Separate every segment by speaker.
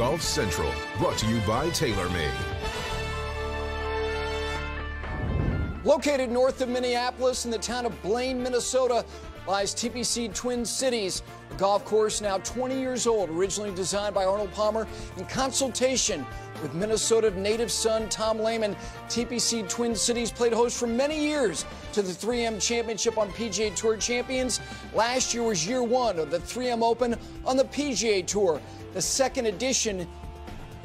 Speaker 1: Golf Central, brought to you by TaylorMade.
Speaker 2: Located north of Minneapolis in the town of Blaine, Minnesota, lies TPC Twin Cities, a golf course now 20 years old, originally designed by Arnold Palmer in consultation with Minnesota native son Tom Lehman. TPC Twin Cities played host for many years to the 3M Championship on PGA Tour champions. Last year was year one of the 3M Open on the PGA Tour. The second edition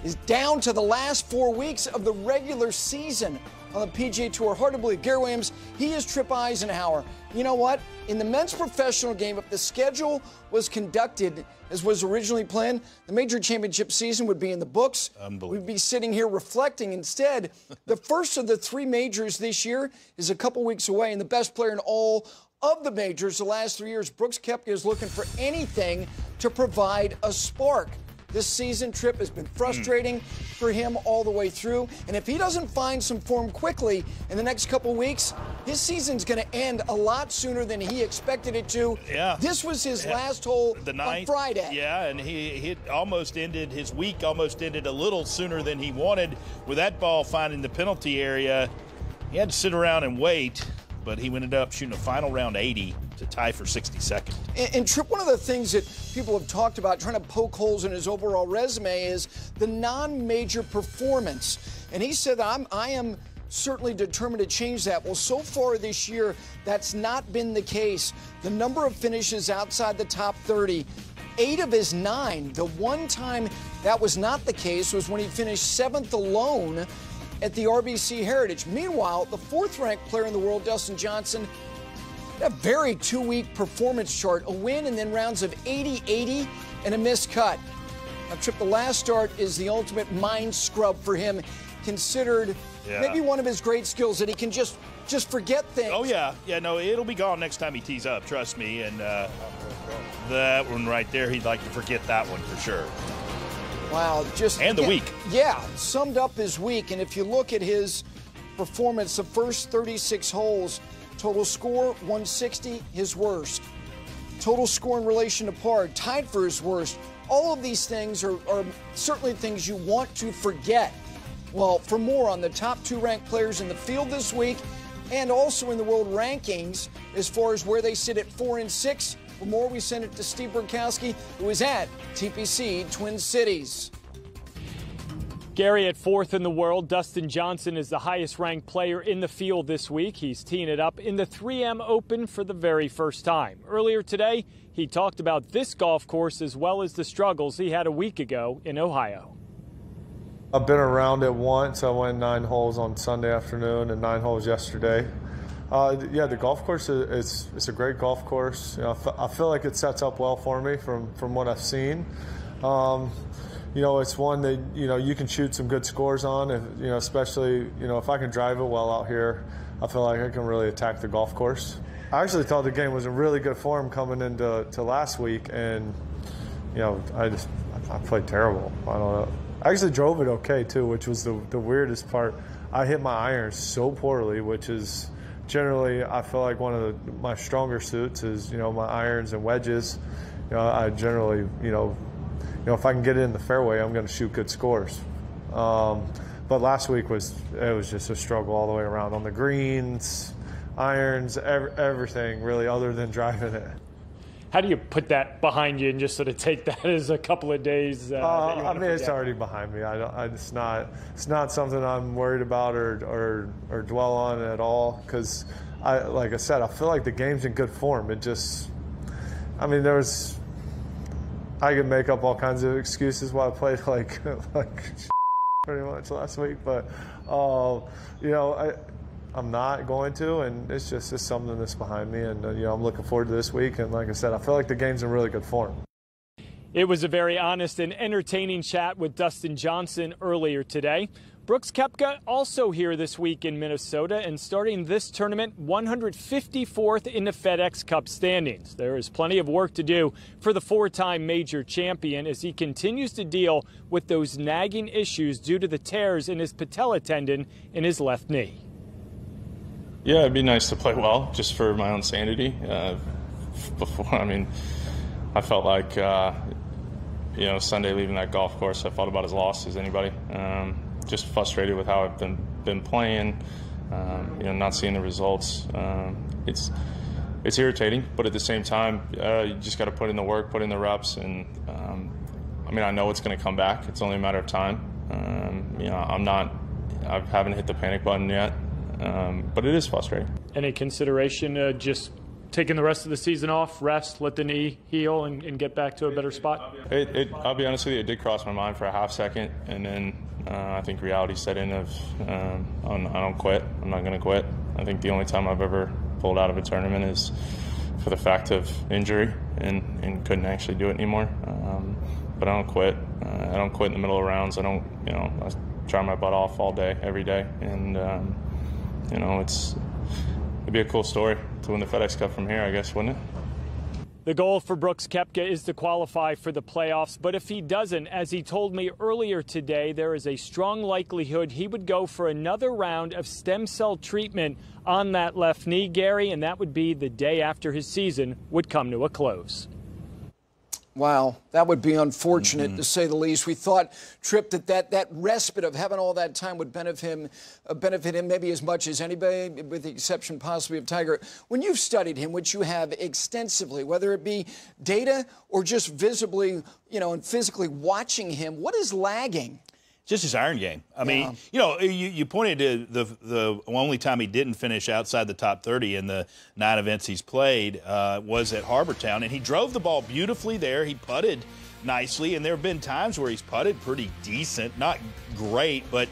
Speaker 2: is down to the last four weeks of the regular season on the PGA Tour. Hard to believe. Gary Williams, he is Tripp Isenhour. You know what? In the men's professional game, if the schedule was conducted as was originally planned, the major championship season would be in the books. We'd be sitting here reflecting. Instead, the first of the three majors this year is a couple weeks away, and the best player in all of the majors the last three years, Brooks Koepka, is looking for anything to provide a spark. This season Tripp has been frustrating for him all the way through. And if he doesn't find some form quickly in the next couple weeks, his season's going to end a lot sooner than he expected it to.
Speaker 3: Yeah.
Speaker 2: This was his last hole
Speaker 3: the
Speaker 2: on
Speaker 3: ninth,
Speaker 2: Friday.
Speaker 3: Yeah, and he, he almost ended his week, almost ended a little sooner than he wanted. With that ball finding the penalty area, he had to sit around and wait, but he ended up shooting a final round 80 to tie for 62nd.
Speaker 2: And, and Tripp, one of the things that people have talked about trying to poke holes in his overall resume is the non-major performance. And he said I'm, I am certainly determined to change that. Well, so far this year, that's not been the case. The number of finishes outside the top 30, eight of his nine. The one time that was not the case was when he finished seventh alone at the RBC Heritage. Meanwhile, the fourth ranked player in the world, Dustin Johnson, a very two week performance chart, a win and then rounds of 80 80 and a missed cut. Now, Tripp, the last start is the ultimate mind scrub for him, considered
Speaker 3: Yeah.
Speaker 2: maybe one of his great skills that he can just just forget things.
Speaker 3: Oh yeah, yeah. No, it'll be gone next time he tees up. Trust me. And uh, that one right there, he'd like to forget that one for sure.
Speaker 2: Wow, just
Speaker 3: And the
Speaker 2: yeah,
Speaker 3: week.
Speaker 2: Yeah, summed up his week. And if you look at his performance, the first 36 holes, total score 160, his worst. Total score in relation to par, tied for his worst. All of these things are, are certainly things you want to forget. Well, for more on the top two ranked players in the field this week and also in the world rankings as far as where they sit at four and six, for more, we send it to Steve Burkowski, who is at TPC Twin Cities.
Speaker 4: Gary at fourth in the world. Dustin Johnson is the highest ranked player in the field this week. He's teeing it up in the 3M Open for the very first time. Earlier today, he talked about this golf course as well as the struggles he had a week ago in Ohio.
Speaker 5: I've been around it once. I went nine holes on Sunday afternoon and nine holes yesterday. Uh, yeah, the golf course is it's, it's a great golf course. You know, I feel like it sets up well for me from from what I've seen. Um, you know, it's one that you know you can shoot some good scores on. If, you know, especially you know if I can drive it well out here, I feel like I can really attack the golf course. I actually thought the game was in really good form coming into to last week, and you know, I just I played terrible. I don't know. I actually drove it okay too, which was the the weirdest part. I hit my irons so poorly, which is generally I feel like one of the, my stronger suits is you know my irons and wedges. You know, I generally you know you know if I can get it in the fairway, I'm going to shoot good scores. Um, but last week was it was just a struggle all the way around on the greens, irons, ev- everything really, other than driving it.
Speaker 4: How do you put that behind you and just sort of take that as a couple of days? Uh,
Speaker 5: Uh, I mean, it's already behind me. I don't. I, it's not. It's not something I'm worried about or or, or dwell on at all. Because I, like I said, I feel like the game's in good form. It just. I mean, there was. I could make up all kinds of excuses why I played like like pretty much last week, but uh, you know I. I'm not going to, and it's just it's something that's behind me, and uh, you know I'm looking forward to this week. And like I said, I feel like the game's in really good form.
Speaker 4: It was a very honest and entertaining chat with Dustin Johnson earlier today. Brooks Koepka also here this week in Minnesota and starting this tournament 154th in the FedEx Cup standings. There is plenty of work to do for the four time major champion as he continues to deal with those nagging issues due to the tears in his patella tendon in his left knee.
Speaker 6: Yeah, it'd be nice to play well just for my own sanity. Uh, before, I mean, I felt like uh, you know, Sunday leaving that golf course, I felt about as lost as anybody. Um, just frustrated with how I've been been playing. Um, you know, not seeing the results. Um, it's it's irritating, but at the same time, uh, you just got to put in the work, put in the reps, and um, I mean, I know it's going to come back. It's only a matter of time. Um, you know, I'm not, I haven't hit the panic button yet, um, but it is frustrating.
Speaker 4: Any consideration uh, just taking the rest of the season off, rest, let the knee heal, and, and get back to a better spot?
Speaker 6: It, it, I'll be honest with you, it did cross my mind for a half second, and then uh, I think reality set in of um, I don't quit. I'm not going to quit. I think the only time I've ever pulled out of a tournament is for the fact of injury and, and couldn't actually do it anymore. Um, but I don't quit. Uh, I don't quit in the middle of rounds. I don't, you know, I try my butt off all day, every day. And, um, you know, it's, it'd be a cool story to win the FedEx Cup from here, I guess, wouldn't it?
Speaker 4: The goal for Brooks Koepka is to qualify for the playoffs, but if he doesn't, as he told me earlier today, there is a strong likelihood he would go for another round of stem cell treatment on that left knee, Gary, and that would be the day after his season would come to a close.
Speaker 2: Wow, that would be unfortunate mm-hmm. to say the least. We thought Tripp that, that that respite of having all that time would benefit him, uh, benefit him maybe as much as anybody, with the exception possibly of Tiger. When you've studied him, which you have extensively, whether it be data or just visibly, you know, and physically watching him, what is lagging?
Speaker 3: Just his iron game. I yeah. mean, you know, you, you pointed to the the only time he didn't finish outside the top 30 in the nine events he's played uh, was at Harbour Town, and he drove the ball beautifully there. He putted nicely, and there have been times where he's putted pretty decent, not great, but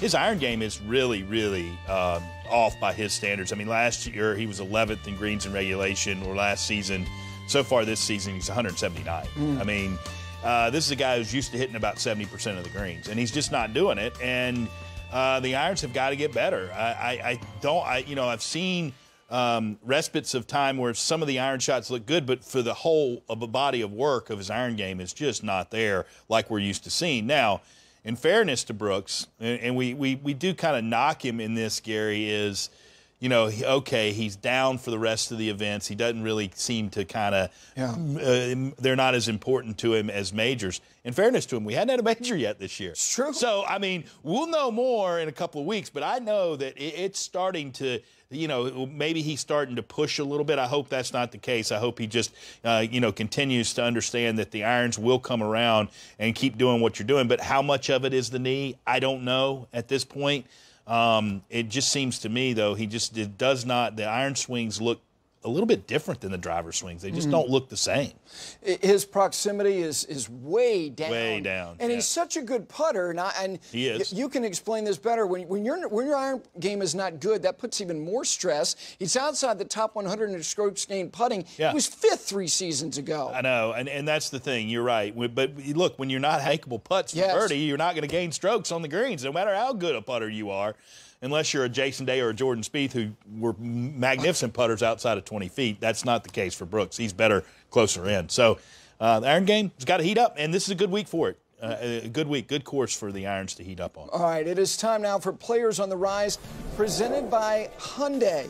Speaker 3: his iron game is really, really um, off by his standards. I mean, last year he was 11th in greens in regulation, or last season. So far this season, he's 179. Mm. I mean, uh, this is a guy who's used to hitting about 70% of the greens, and he's just not doing it. And uh, the irons have got to get better. I, I, I, don't, I, you know, I've seen um, respites of time where some of the iron shots look good, but for the whole of a body of work of his iron game is just not there like we're used to seeing. Now, in fairness to Brooks, and, and we, we, we do kind of knock him in this, Gary, is – you know, okay, he's down for the rest of the events. He doesn't really seem to kind of, yeah. uh, they're not as important to him as majors. In fairness to him, we hadn't had a major yet this year.
Speaker 2: It's true.
Speaker 3: So, I mean, we'll know more in a couple of weeks, but I know that it's starting to, you know, maybe he's starting to push a little bit. I hope that's not the case. I hope he just, uh, you know, continues to understand that the irons will come around and keep doing what you're doing. But how much of it is the knee, I don't know at this point. Um, it just seems to me, though, he just it does not. The iron swings look a little bit different than the driver swings. They just mm. don't look the same.
Speaker 2: His proximity is is way down.
Speaker 3: Way down.
Speaker 2: And
Speaker 3: yeah.
Speaker 2: he's such a good putter. And, I, and
Speaker 3: he is.
Speaker 2: you can explain this better. When, when, your, when your iron game is not good, that puts even more stress. He's outside the top 100 in strokes gained putting. Yeah. He was fifth three seasons ago.
Speaker 3: I know. And, and that's the thing. You're right. But look, when you're not hackable putts for yes. birdie, you're not going to gain strokes on the greens, no matter how good a putter you are unless you're a Jason Day or a Jordan Spieth who were magnificent putters outside of 20 feet. That's not the case for Brooks. He's better closer in. So uh, the iron game has got to heat up, and this is a good week for it. Uh, a good week, good course for the irons to heat up on.
Speaker 2: All right, it is time now for Players on the Rise, presented by Hyundai.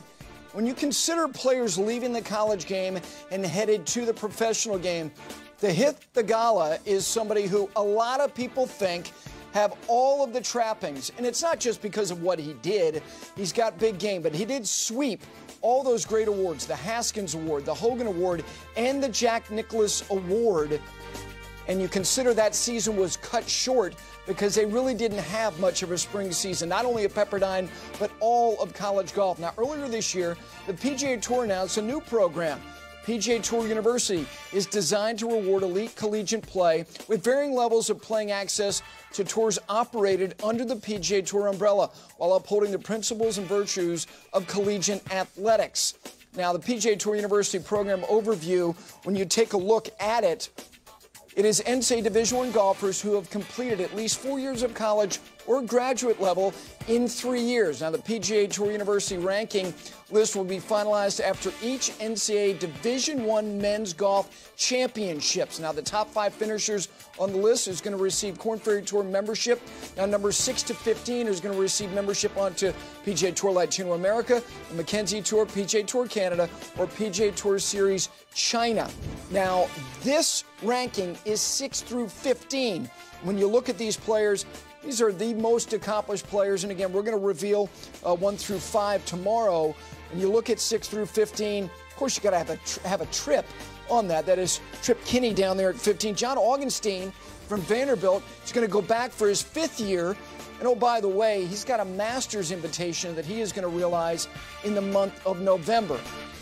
Speaker 2: When you consider players leaving the college game and headed to the professional game, the Hit the gala is somebody who a lot of people think have all of the trappings. And it's not just because of what he did, he's got big game, but he did sweep all those great awards the Haskins Award, the Hogan Award, and the Jack Nicklaus Award. And you consider that season was cut short because they really didn't have much of a spring season, not only at Pepperdine, but all of college golf. Now, earlier this year, the PGA Tour announced a new program PGA Tour University is designed to reward elite collegiate play with varying levels of playing access to tours operated under the PGA Tour umbrella while upholding the principles and virtues of collegiate athletics. Now, the PGA Tour University program overview, when you take a look at it, it is NCAA Division I golfers who have completed at least four years of college or graduate level in three years. Now, the PGA Tour University ranking list will be finalized after each NCAA Division One men's golf championships. Now, the top five finishers on the list is going to receive Korn Ferry Tour membership. Now, number six to 15 is going to receive membership onto PGA Tour Latino America, the Mackenzie Tour, PGA Tour Canada, or PGA Tour Series China. Now, this ranking is 6 through 15. When you look at these players, these are the most accomplished players. And again, we're going to reveal uh, 1 through 5 tomorrow. And you look at 6 through 15, of course, you got to have a, have a trip on that. That is Tripp Kinney down there at 15. John Augenstein from Vanderbilt is going to go back for his fifth year. And oh, by the way, he's got a master's invitation that he is going to realize in the month of November.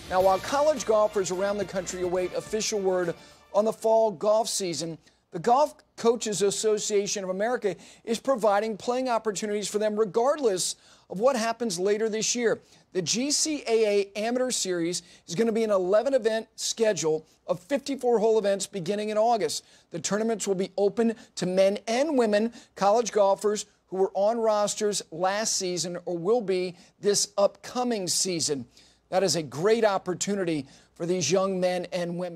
Speaker 2: Now, while college golfers around the country await official word on the fall golf season, the Golf Coaches Association of America is providing playing opportunities for them regardless of what happens later this year. The GCAA Amateur Series is going to be an 11 event schedule of 54 hole events beginning in August. The tournaments will be open to men and women college golfers who were on rosters last season or will be this upcoming season. That is a great opportunity for these young men and women.